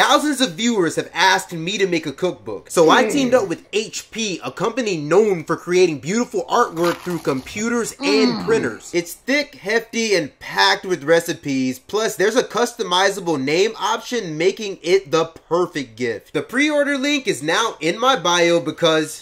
Thousands of viewers have asked me to make a cookbook. So I hmm. teamed up with HP, a company known for creating beautiful artwork through computers and hmm. printers. It's thick, hefty, and packed with recipes. Plus, there's a customizable name option making it the perfect gift. The pre-order link is now in my bio because